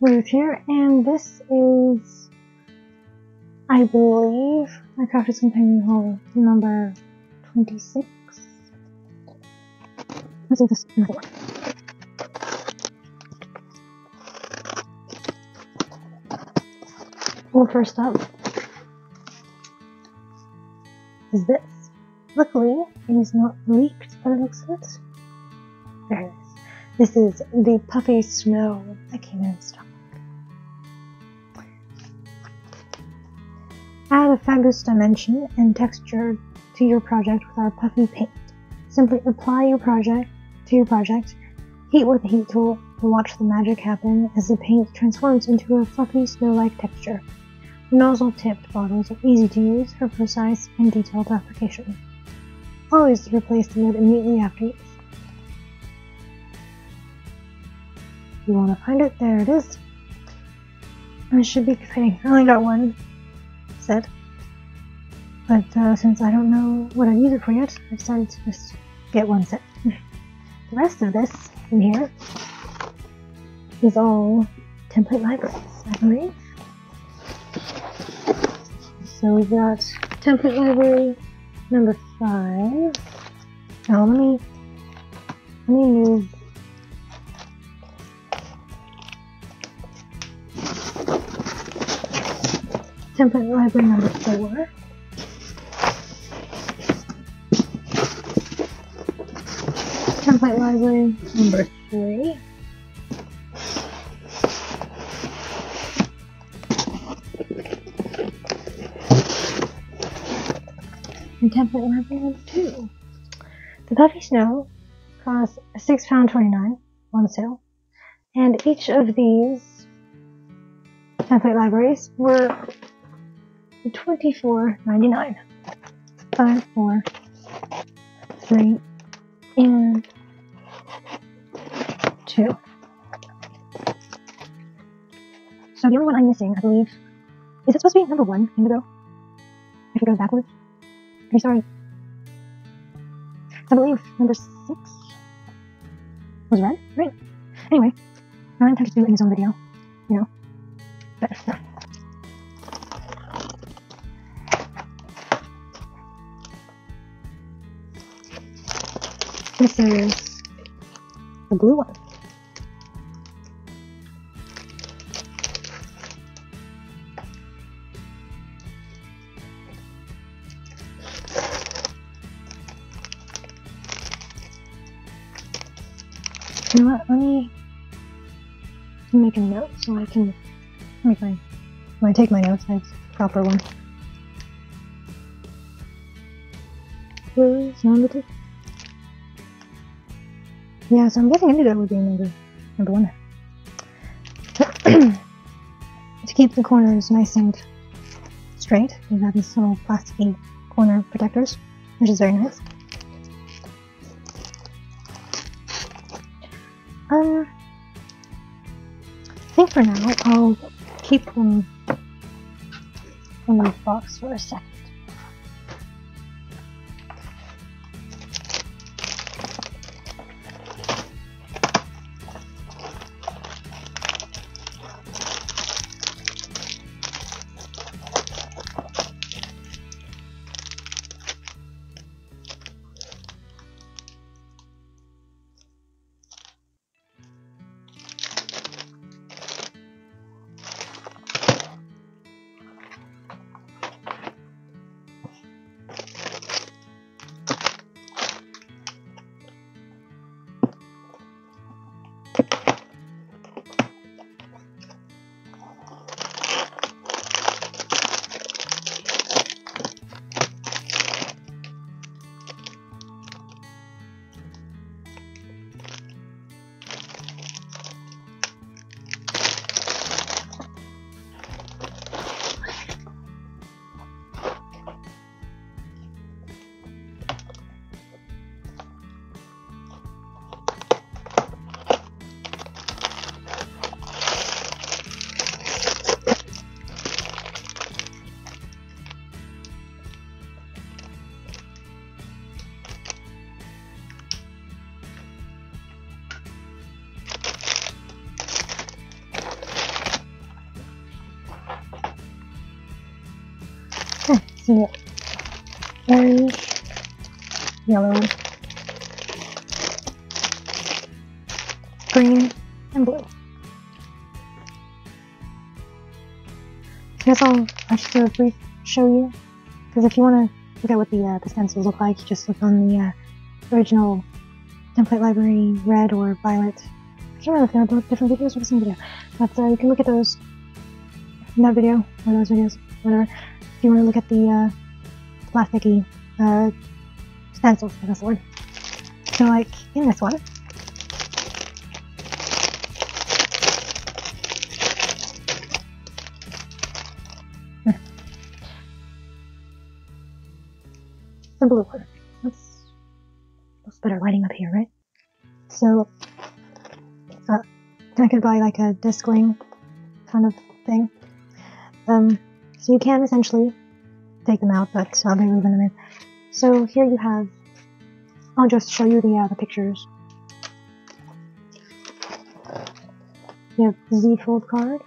Ruth here, and this is, I believe, my Crafter's Companion Haul number 26. Let's this number one. Well, first up is this. Luckily, it is not leaked by the looks good. it. There it is. This is the puffy snow that came in stock. Add a fabulous dimension and texture to your project with our puffy paint. Simply apply your project to your project, heat with the heat tool, and watch the magic happen as the paint transforms into a fluffy snow-like texture. Nozzle-tipped bottles are easy to use for precise and detailed application. Always replace the lid immediately after use. You want to find it, there it is. It should be fitting. I only got one set. But uh, since I don't know what I'd use it for yet, I decided to just get one set. the rest of this in here is all template libraries, I believe. So we've got template library number five. Now let me let me move template library number four. Template library number three. And template library number two. The Puffy Snow costs six pound twenty nine on sale, and each of these template libraries were twenty four ninety nine. Five, four, three, and two. So the only one I'm missing, I believe, is it supposed to be number one, indigo? If it goes backwards? Are you sorry? I believe number six was red, right? Anyway, to do it in his own video, you know. But, This is the blue one. You know what? Let me make a note so I can make my when I take my notes, I proper one. Blue is number two. Yeah, so I'm guessing Indigo would be number number one. to keep the corners nice and straight, we have these little plasticky corner protectors, which is very nice. Um, I think for now I'll keep them in the box for a second. Some orange, yellow, green, and blue. I guess I'll, I'll just do a brief show you, because if you want to look at what the, uh, the stencils look like, you just look on the uh, original template library, red or violet. I can't remember if they're both different videos or the same video, but uh, you can look at those in that video, or those videos, whatever. If you want to look at the uh, plasticky uh, stencils, that's the word. So like in this one, the blue one. That's, that's better lighting up here, right? So, uh, I could buy like a disc discling kind of thing. Um, so you can essentially take them out, but I'll be moving them in. So here you have, I'll just show you the, uh, the pictures. You have Z fold card,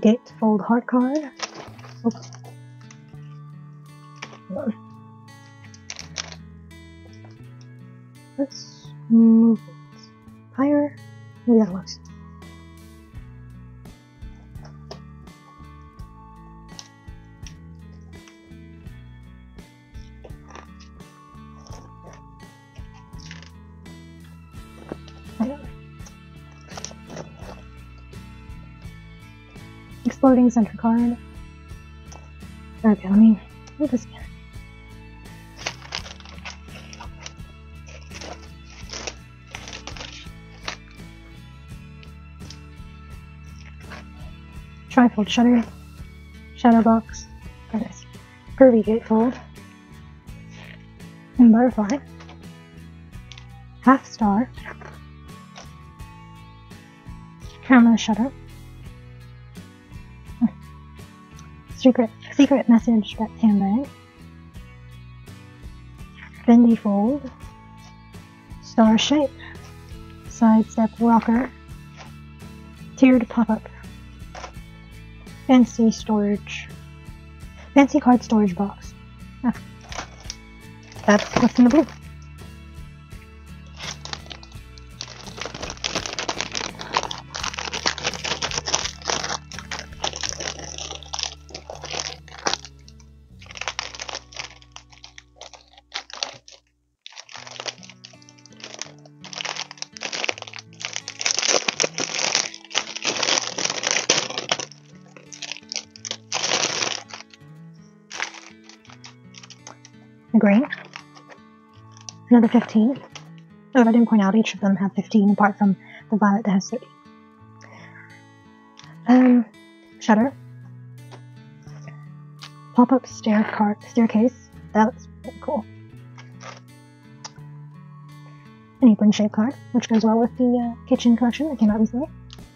Gate fold heart card. Oops. Let's move it higher. Maybe that works. Exploding center card. Okay, let me move this again. trifold shutter, shadow box, very nice, curvy gatefold, and butterfly, half star, camera shutter, secret secret message handbag, bendy fold, star shape, side step rocker, tiered pop-up fancy storage, fancy card storage box. Ah. That's what's in the blue. Green. Another 15. Oh, I didn't point out, each of them have 15, apart from the violet that has 30. Um, shutter. Pop-up stair cart staircase. That looks pretty cool. An apron shape card, which goes well with the uh, kitchen collection that came out recently.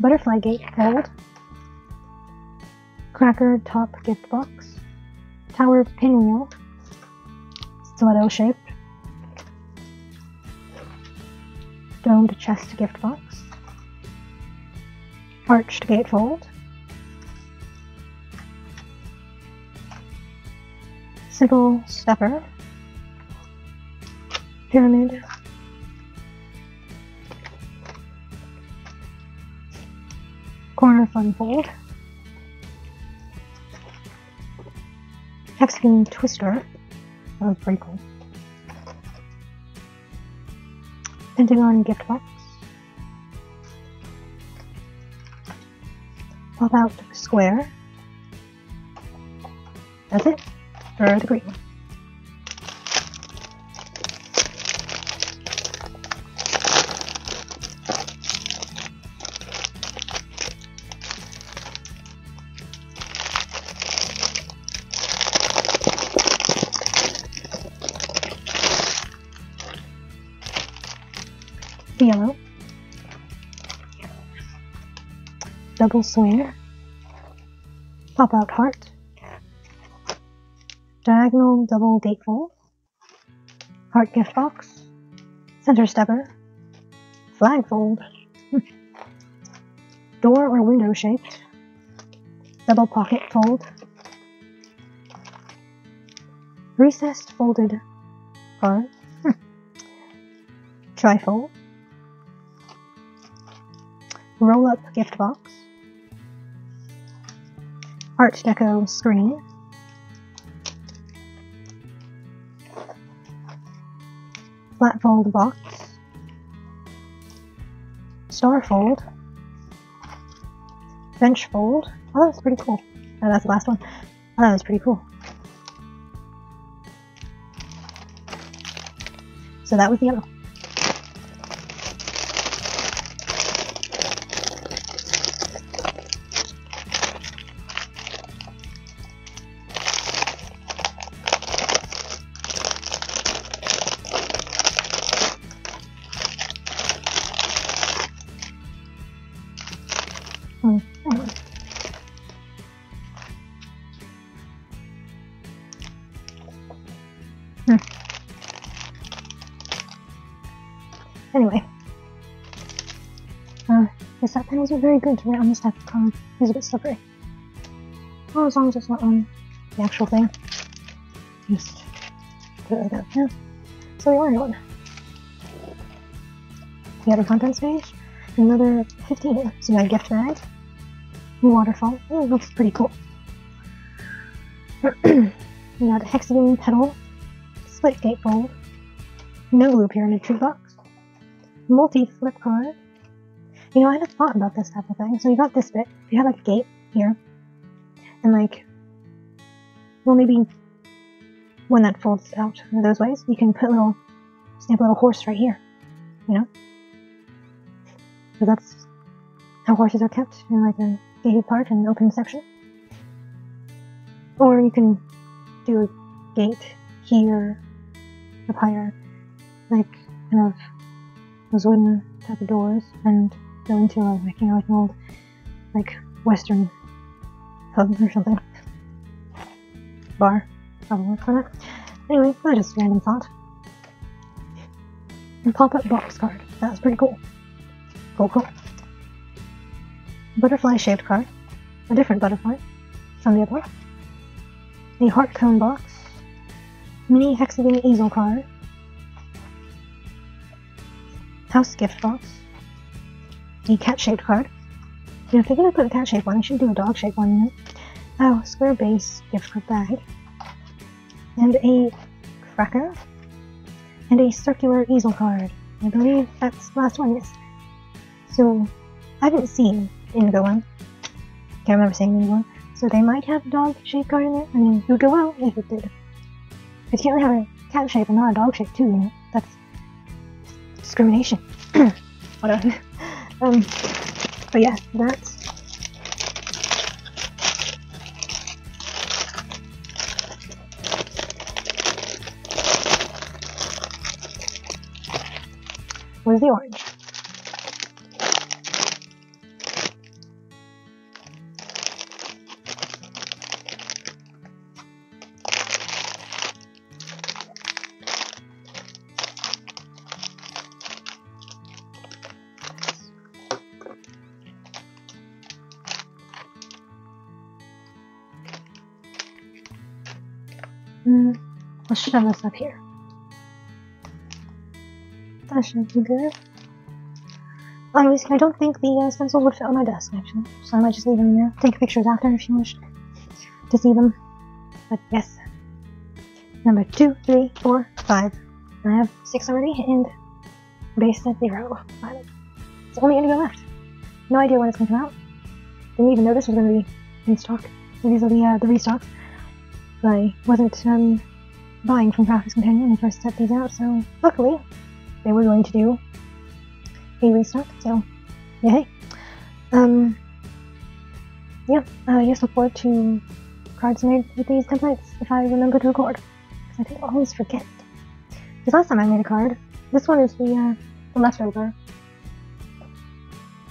Butterfly gate fold. Cracker top gift box. Tower pinwheel stiletto shaped. Domed chest gift box. Arched gatefold. Simple stepper. Pyramid. Corner fun fold. Hexagon twister. That was pretty cool. Pentagon gift box. Pop out square. That's it for the green one. Double swing. Pop out heart. Diagonal double gatefold. Heart gift box. Center stepper. Flag fold. Door or window shaped. Double pocket fold. recessed folded card, trifold, roll up gift box, Art Deco screen, flat fold box, star fold, bench fold. Oh, that's pretty cool. Oh, that's the last one. Oh, that was pretty cool. So that was the yellow. That pen wasn't very good to write on this type of card. It was a bit slippery. Well, as long as it's not on the actual thing. Just put it like that. Yeah. So the orange one. The other contents page. Another 15. So a gift bag. Waterfall. Oh, it looks pretty cool. we got a hexagon petal. Split gatefold. No blue pyramid tree box. Multi flip card. You know, I had thought about this type of thing. So you got this bit. You have like a gate here. And like, well, maybe when that folds out those ways, you can put a little, stamp a little horse right here. You know? So that's how horses are kept in like a gated part and open section. Or you can do a gate here, up higher, like kind of those wooden type of doors, and go into a, like, you know, like an old, like, western pub or something. Bar. Probably for that. Anyway, that was just a random thought. And pop-up box card. That was pretty cool. Cool, cool. Butterfly shaped card. A different butterfly from the other one. A heart cone box. Mini hexagon easel card. House gift box. A cat shaped card. You know, if they're gonna put a cat shaped one, they should do a dog shaped one, you know? Oh, square base gift card bag. And a cracker. And a circular easel card. I believe that's the last one, yes. So, I haven't seen Indigo one. Can't remember seeing Indigo one. So they might have a dog shaped card in there. I mean, would go well if it did. If you only have a cat shape and not a dog shape too, you know, that's discrimination. Whatever. Um, but yeah, that's was the orange. Let's shove this up here. That should be good. Anyways, I don't think the uh, stencils would fit on my desk, actually, so I might just leave them there. Take pictures after if you wish to see them. But yes. Number two, three, four, five. I have six already, and base at zero. It's only Indigo left. No idea when it's to come out. Didn't even know this was to be in stock. These are the, uh, the restocks. I wasn't um, buying from Crafter's Companion when they first set these out, so luckily they were going to do a restock, so yay. Um, yeah, uh, yes, look forward to cards made with these templates if I remember to record, because I I always forget. Because last time I made a card, this one is the, uh, the leftover,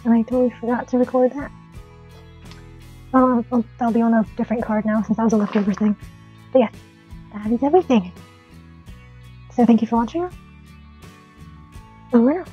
and I totally forgot to record that. Oh, I'll, that'll be on a different card now since that was a leftover thing. But yeah, that is everything. So thank you for watching. Over.